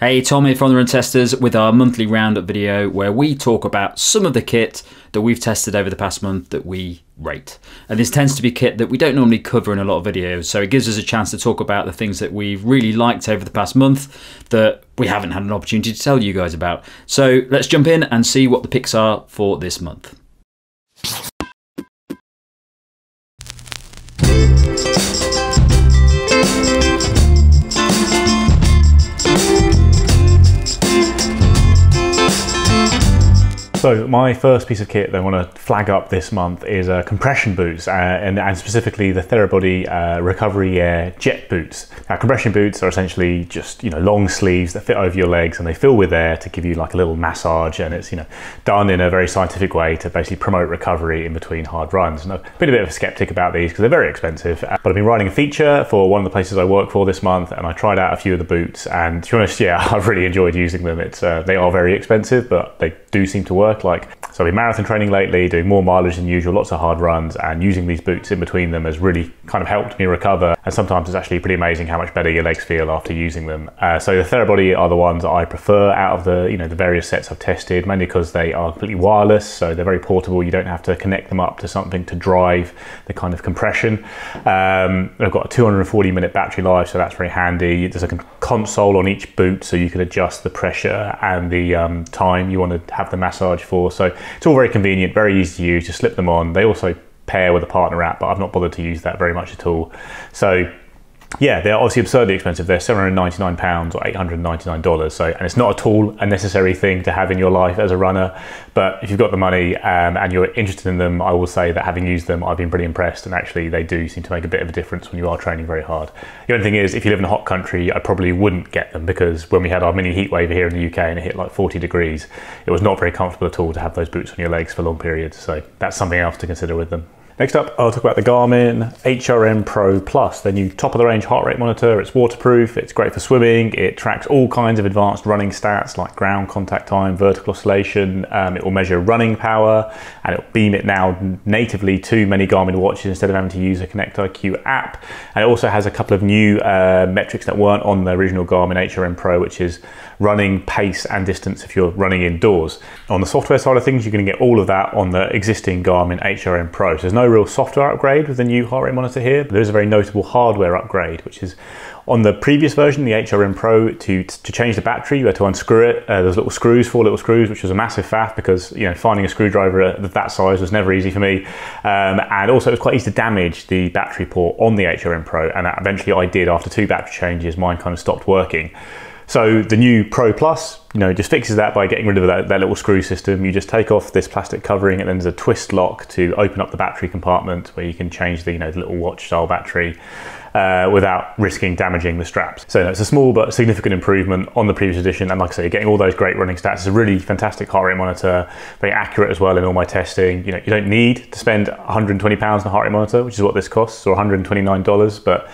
Hey, Tom here from the Run Testers with our monthly roundup video where we talk about some of the kit that we've tested over the past month that we rate. And this tends to be kit that we don't normally cover in a lot of videos, so it gives us a chance to talk about the things that we've really liked over the past month that we haven't had an opportunity to tell you guys about. So let's jump in and see what the picks are for this month. So my first piece of kit that I want to flag up this month is uh, compression boots uh, and, and, specifically the Therabody uh, Recovery Air Jet boots. Now compression boots are essentially just you know long sleeves that fit over your legs and they fill with air to give you like a little massage and it's you know done in a very scientific way to basically promote recovery in between hard runs. And I've been a bit of a skeptic about these because they're very expensive uh, but I've been writing a feature for one of the places I work for this month and I tried out a few of the boots and to be honest yeah I've really enjoyed using them. It's uh, They are very expensive but they do seem to work like so I've been marathon training lately, doing more mileage than usual, lots of hard runs, and using these boots in between them has really kind of helped me recover. And sometimes it's actually pretty amazing how much better your legs feel after using them. Uh, so the Therabody are the ones I prefer out of the you know the various sets I've tested, mainly because they are completely wireless, so they're very portable. You don't have to connect them up to something to drive the kind of compression. Um, they've got a 240 minute battery life, so that's very handy. There's a console on each boot, so you can adjust the pressure and the um, time you want to have the massage for. So it's all very convenient, very easy to use. Just slip them on. They also pair with a partner app, but I've not bothered to use that very much at all. So yeah, they're obviously absurdly expensive. They're £799 or $899. So, and it's not at all a necessary thing to have in your life as a runner. But if you've got the money um, and you're interested in them, I will say that having used them, I've been pretty impressed. And actually, they do seem to make a bit of a difference when you are training very hard. The only thing is, if you live in a hot country, I probably wouldn't get them because when we had our mini heat wave here in the UK and it hit like 40 degrees, it was not very comfortable at all to have those boots on your legs for long periods. So that's something else to consider with them. Next up, I'll talk about the Garmin HRM Pro Plus, their new top of the range heart rate monitor. It's waterproof, it's great for swimming, it tracks all kinds of advanced running stats like ground contact time, vertical oscillation. Um, it will measure running power and it'll beam it now natively to many Garmin watches instead of having to use a Connect IQ app. And it also has a couple of new uh, metrics that weren't on the original Garmin HRM Pro, which is running pace and distance if you're running indoors. On the software side of things, you're going to get all of that on the existing Garmin HRM Pro. So there's no real software upgrade with the new heart rate monitor here. But there is a very notable hardware upgrade, which is on the previous version, the HRM Pro, to, to change the battery, you had to unscrew it. Uh, there's little screws, four little screws, which was a massive faff because you know finding a screwdriver of that size was never easy for me. Um, and also, it was quite easy to damage the battery port on the HRM Pro. And eventually, I did after two battery changes. Mine kind of stopped working. So the new Pro Plus, you know, just fixes that by getting rid of that, that, little screw system. You just take off this plastic covering and then there's a twist lock to open up the battery compartment where you can change the, you know, the little watch style battery uh, without risking damaging the straps. So it's a small but significant improvement on the previous edition. And like I say, you're getting all those great running stats. It's a really fantastic heart rate monitor, very accurate as well in all my testing. You know, you don't need to spend 120 pounds on a heart rate monitor, which is what this costs, or 129 dollars, but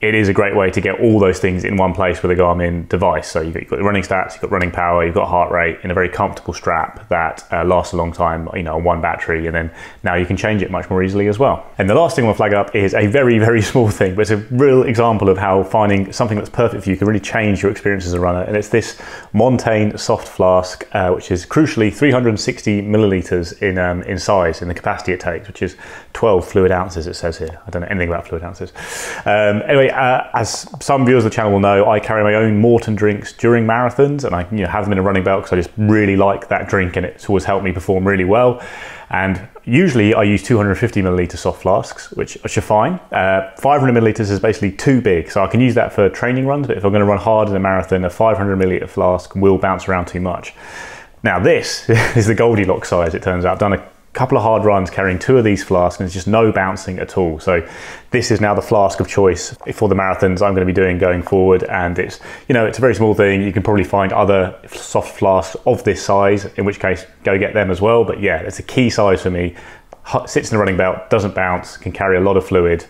it is a great way to get all those things in one place with a Garmin device. So you've got, you've got running stats, you've got running power, you've got heart rate in a very comfortable strap that uh, lasts a long time, you know, on one battery, and then now you can change it much more easily as well. And the last thing I'll flag up is a very, very small thing, but it's a real example of how finding something that's perfect for you can really change your experience as a runner. And it's this Montane soft flask, uh, which is crucially 360 milliliters in, um, in size, in the capacity it takes, which is 12 fluid ounces, it says here. I don't know anything about fluid ounces. Um, anyway, uh, as some viewers of the channel will know, I carry my own Maurten drinks during marathons, and I you know, have them in a running belt because I just really like that drink, and it's always helped me perform really well. And usually I use 250 milliliter soft flasks, which, which are fine. Uh, 500 milliliters is basically too big, so I can use that for training runs, but if I'm going to run hard in a marathon, a 500 milliliter flask will bounce around too much. Now this is the Goldilocks size, it turns out. I've done a couple of hard runs carrying two of these flasks and there's just no bouncing at all. So this is now the flask of choice for the marathons I'm going to be doing going forward. And it's, you know, it's a very small thing. You can probably find other soft flasks of this size, in which case go get them as well. But yeah, it's a key size for me. Sits in the running belt, doesn't bounce, can carry a lot of fluid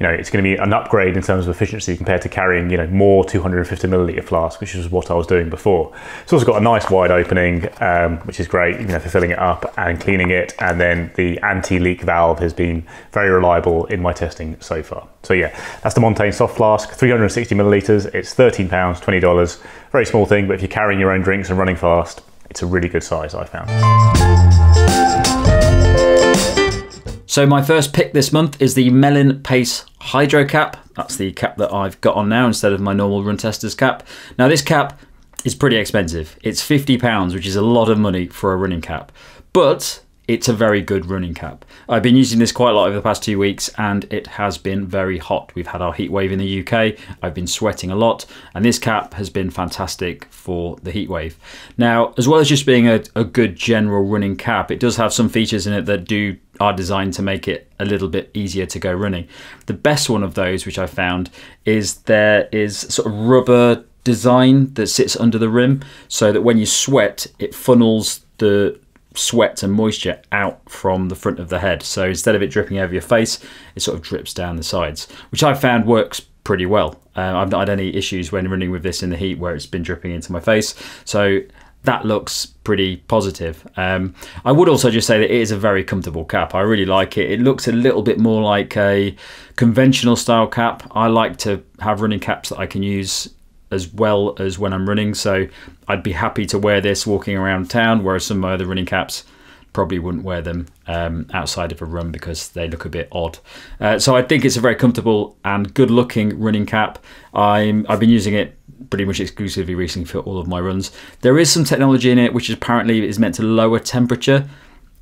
you know, it's going to be an upgrade in terms of efficiency compared to carrying, you know, more 250 milliliter flasks, which is what I was doing before. It's also got a nice wide opening, um, which is great, you know, for filling it up and cleaning it. And then the anti-leak valve has been very reliable in my testing so far. So yeah, that's the Montane soft flask, 360 milliliters. It's 13 pounds, $20. Very small thing, but if you're carrying your own drinks and running fast, it's a really good size, I found. So my first pick this month is the Melin Pace Hydro Cap. That's the cap that I've got on now instead of my normal Run Testers cap. Now this cap is pretty expensive. It's £50, which is a lot of money for a running cap. But it's a very good running cap. I've been using this quite a lot over the past two weeks and it has been very hot. We've had our heat wave in the UK, I've been sweating a lot, and this cap has been fantastic for the heat wave. Now, as well as just being a, a good general running cap, it does have some features in it that do are designed to make it a little bit easier to go running. The best one of those, which I found, is there is sort of rubber design that sits under the rim so that when you sweat, it funnels the sweat and moisture out from the front of the head. So instead of it dripping over your face, it sort of drips down the sides, which I've found works pretty well. Uh, I've not had any issues when running with this in the heat where it's been dripping into my face. So that looks pretty positive. Um, I would also just say that it is a very comfortable cap. I really like it. It looks a little bit more like a conventional style cap. I like to have running caps that I can use as well as when I'm running. So I'd be happy to wear this walking around town, whereas some of my other running caps probably wouldn't wear them um, outside of a run because they look a bit odd. Uh, so I think it's a very comfortable and good looking running cap. I'm, I've been using it pretty much exclusively recently for all of my runs. There is some technology in it which apparently is meant to lower temperature.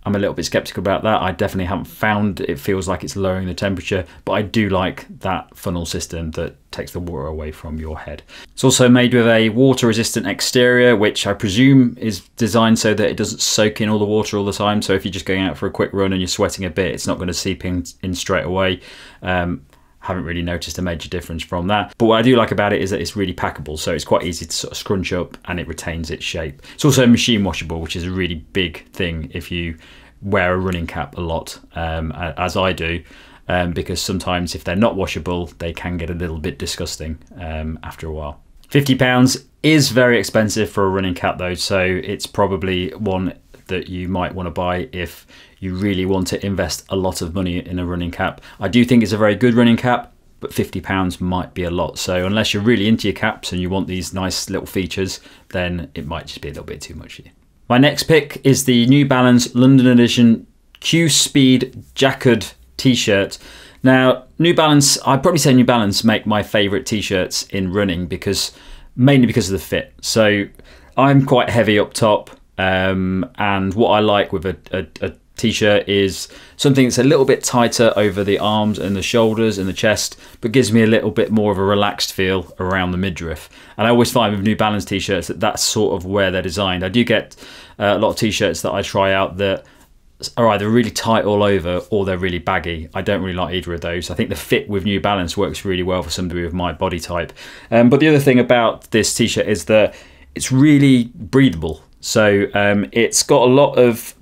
I'm a little bit skeptical about that. I definitely haven't found it feels like it's lowering the temperature, but I do like that funnel system that takes the water away from your head. It's also made with a water resistant exterior, which I presume is designed so that it doesn't soak in all the water all the time. So if you're just going out for a quick run and you're sweating a bit, it's not going to seep in, in straight away. Um, haven't really noticed a major difference from that. But what I do like about it is that it's really packable, so it's quite easy to sort of scrunch up and it retains its shape. It's also machine washable, which is a really big thing if you wear a running cap a lot, um, as I do. Um, because sometimes if they're not washable, they can get a little bit disgusting um, after a while. £50 is very expensive for a running cap though, so it's probably one that you might want to buy if you really want to invest a lot of money in a running cap. I do think it's a very good running cap, but £50 might be a lot. So unless you're really into your caps and you want these nice little features, then it might just be a little bit too much for you. My next pick is the New Balance London Edition Q Speed Jacquard t-shirt. Now, New Balance, I'd probably say New Balance make my favourite t-shirts in running because mainly because of the fit. So I'm quite heavy up top, um, and what I like with a, a, a t-shirt is something that's a little bit tighter over the arms and the shoulders and the chest but gives me a little bit more of a relaxed feel around the midriff and i always find with new balance t-shirts that that's sort of where they're designed i do get uh, a lot of t-shirts that i try out that are either really tight all over or they're really baggy. I don't really like either of those. I think the fit with New Balance works really well for somebody with my body type. Um, but the other thing about this t-shirt is that it's really breathable. So um, it's got a lot of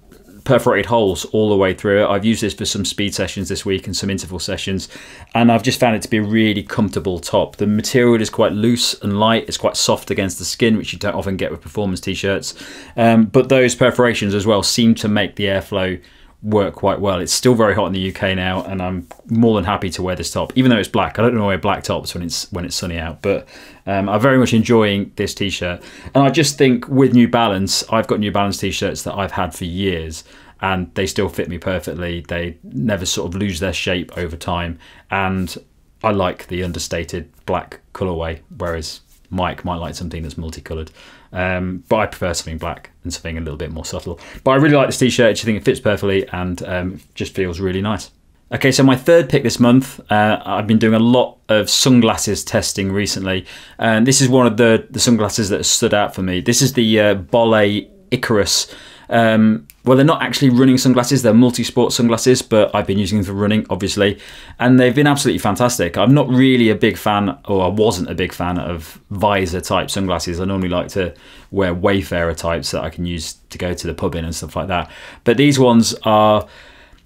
perforated holes all the way through it. I've used this for some speed sessions this week and some interval sessions, and I've just found it to be a really comfortable top. The material is quite loose and light, it's quite soft against the skin, which you don't often get with performance t shirts. Um, but those perforations as well seem to make the airflow work quite well. It's still very hot in the UK now, and I'm more than happy to wear this top, even though it's black. I don't know wear black tops when it's when it's sunny out, but um, I'm very much enjoying this t-shirt. And I just think with New Balance, I've got New Balance t-shirts that I've had for years, and they still fit me perfectly. They never sort of lose their shape over time, and I like the understated black colorway, whereas Mike might like something that's multicolored. Um, but I prefer something black and something a little bit more subtle. But I really like this t-shirt. I think it fits perfectly and um, just feels really nice. Okay, so my third pick this month, uh, I've been doing a lot of sunglasses testing recently, and this is one of the, the sunglasses that stood out for me. This is the uh, Bollé Icarus um, well, they're not actually running sunglasses, they're multi sport sunglasses, but I've been using them for running, obviously, and they've been absolutely fantastic. I'm not really a big fan, or I wasn't a big fan of visor type sunglasses. I normally like to wear Wayfarer types that I can use to go to the pub in and stuff like that. But these ones are,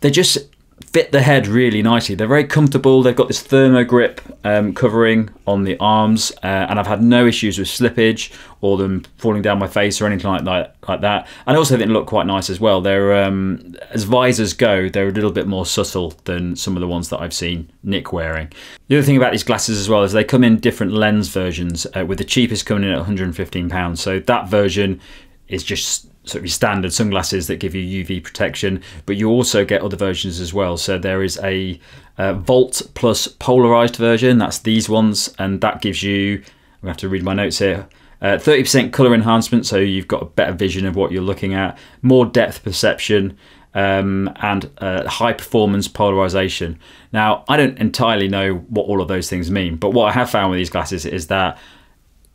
they're just fit the head really nicely. They're very comfortable. They've got this thermo grip um, covering on the arms, uh, and I've had no issues with slippage or them falling down my face or anything like that. Like that. And also, they look quite nice as well. They're um, as visors go, they're a little bit more subtle than some of the ones that I've seen Nick wearing. The other thing about these glasses as well is they come in different lens versions, uh, with the cheapest coming in at 115 pounds. So that version is just sort of standard sunglasses that give you UV protection, but you also get other versions as well. So there is a, a Volt Plus polarized version. That's these ones, and that gives you. I have to read my notes here. 30% uh, color enhancement, so you've got a better vision of what you're looking at, more depth perception, um, and uh, high performance polarization. Now, I don't entirely know what all of those things mean, but what I have found with these glasses is that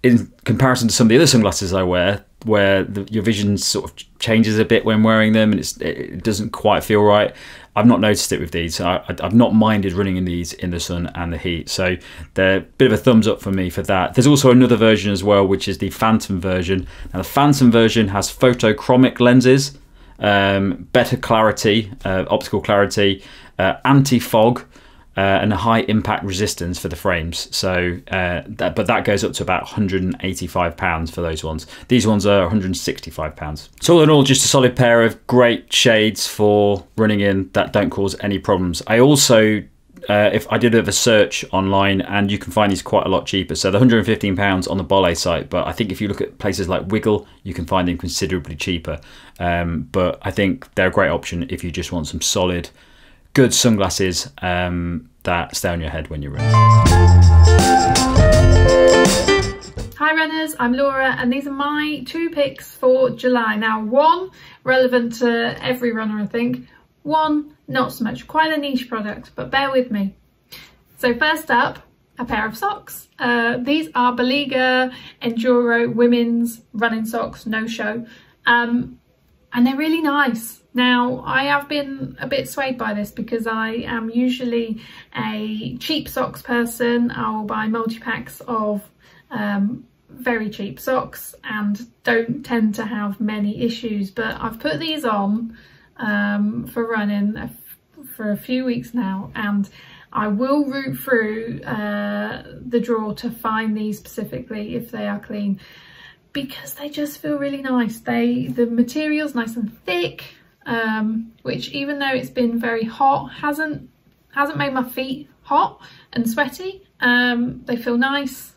in comparison to some of the other sunglasses I wear, where the, your vision sort of changes a bit when wearing them and it doesn't quite feel right. I've not noticed it with these. I, have not minded running in these in the sun and the heat. So they're a bit of a thumbs up for me for that. There's also another version as well, which is the Phantom version. Now the Phantom version has photochromic lenses, um, better clarity, uh, optical clarity, uh, anti-fog, uh, and a high impact resistance for the frames. So, uh, that, but that goes up to about 185 pounds for those ones. These ones are 165 pounds. So all in all, just a solid pair of great shades for running in that don't cause any problems. I also uh, if I did a search online, and you can find these quite a lot cheaper. So they're 115 pounds on the Bolle site, but I think if you look at places like Wiggle, you can find them considerably cheaper. Um, but I think they're a great option if you just want some solid good sunglasses um, that stay on your head when you're running. Hi runners, I'm Laura and these are my two picks for July. Now one relevant to every runner I think, one not so much, quite a niche product but bear with me. So first up, a pair of socks. Uh, these are Balega Enduro women's running socks, no show. Um, and they're really nice. Now, I have been a bit swayed by this because I am usually a cheap socks person. I will buy multi-packs of um, very cheap socks and don't tend to have many issues. But I've put these on um, for running for a few weeks now and I will root through uh, the drawer to find these specifically if they are clean because they just feel really nice. They The material's nice and thick, um, which even though it's been very hot, hasn't hasn't made my feet hot and sweaty. Um, they feel nice.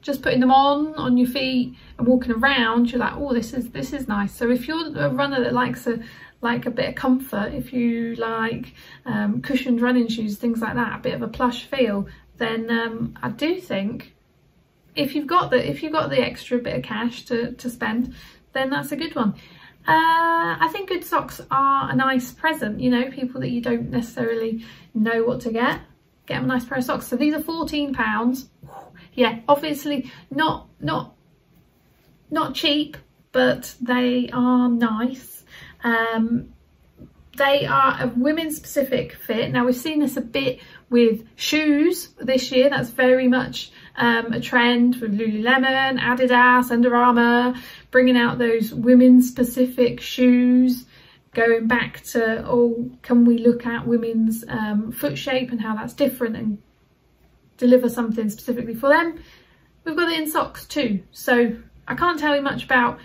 Just putting them on on your feet and walking around, you're like, oh, this is this is nice. So if you're a runner that likes a like a bit of comfort, if you like um, cushioned running shoes, things like that, a bit of a plush feel, then um, I do think if you've got the if you've got the extra bit of cash to, to spend, then that's a good one. Uh, I think good socks are a nice present, you know, people that you don't necessarily know what to get, get them a nice pair of socks. So these are £14. Yeah, obviously not, not, not cheap, but they are nice. Um, they are a women's specific fit. Now we've seen this a bit with shoes this year. That's very much um, a trend with Lululemon, Adidas, Under Armour, bringing out those women specific shoes, going back to, oh, can we look at women's um, foot shape and how that's different and deliver something specifically for them. We've got it in socks too. So I can't tell you much about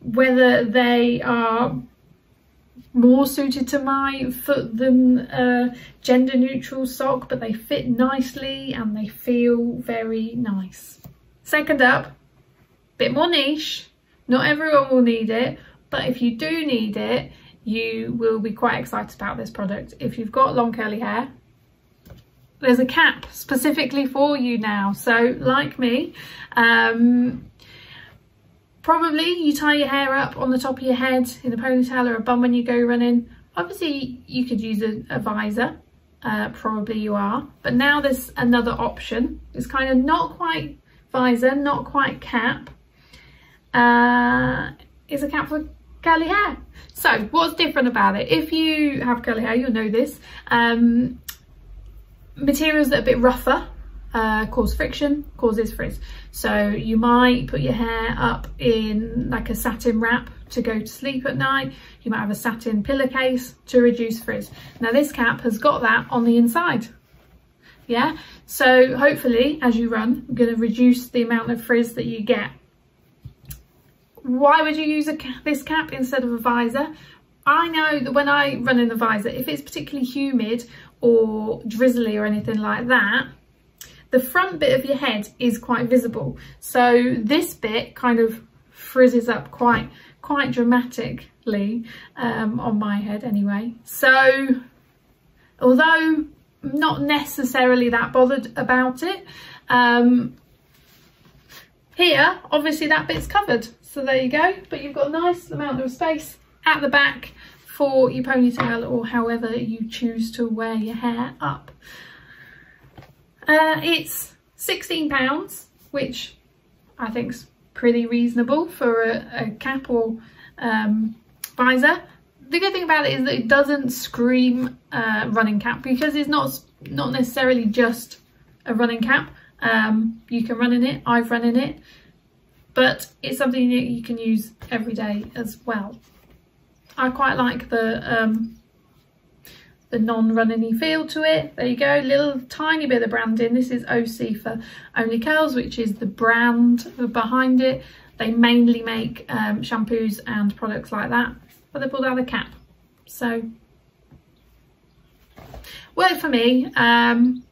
whether they are more suited to my foot than a gender neutral sock, but they fit nicely and they feel very nice. Second up, bit more niche. Not everyone will need it, but if you do need it, you will be quite excited about this product. If you've got long curly hair, there's a cap specifically for you now. So like me, um, Probably you tie your hair up on the top of your head in a ponytail or a bun when you go running. Obviously you could use a, a visor, uh, probably you are. But now there's another option. It's kind of not quite visor, not quite cap. Uh, it's a cap for curly hair. So what's different about it? If you have curly hair, you'll know this. Um, materials that are a bit rougher uh, cause friction, causes frizz. So you might put your hair up in like a satin wrap to go to sleep at night. You might have a satin pillowcase to reduce frizz. Now this cap has got that on the inside. Yeah, so hopefully as you run, I'm going to reduce the amount of frizz that you get. Why would you use a, this cap instead of a visor? I know that when I run in the visor, if it's particularly humid or drizzly or anything like that, the front bit of your head is quite visible. So this bit kind of frizzes up quite, quite dramatically um, on my head anyway. So although not necessarily that bothered about it, um, here, obviously that bit's covered. So there you go, but you've got a nice amount of space at the back for your ponytail or however you choose to wear your hair up. Uh, it's £16, which I think is pretty reasonable for a, a cap or um, visor. The good thing about it is that it doesn't scream uh, running cap because it's not not necessarily just a running cap. Um, you can run in it, I've run in it, but it's something that you can use every day as well. I quite like the um, the non-running feel to it. There you go, little tiny bit of branding. This is OC for Only Curls, which is the brand behind it. They mainly make um, shampoos and products like that, but they pulled out the cap. So, work for me. Um,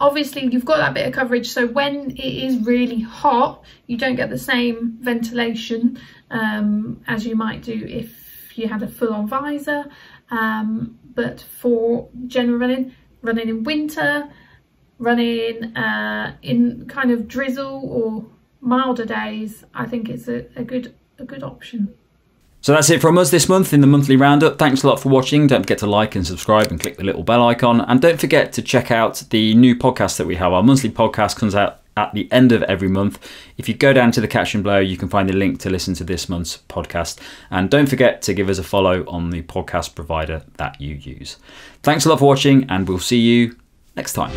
obviously you've got that bit of coverage so when it is really hot you don't get the same ventilation um, as you might do if you had a full-on visor. Um, but for general running running in winter running uh, in kind of drizzle or milder days I think it's a, a good a good option so that's it from us this month in the monthly roundup. Thanks a lot for watching. Don't forget to like and subscribe and click the little bell icon. And don't forget to check out the new podcast that we have. Our monthly podcast comes out at the end of every month. If you go down to the caption below, you can find the link to listen to this month's podcast. And don't forget to give us a follow on the podcast provider that you use. Thanks a lot for watching, and we'll see you next time.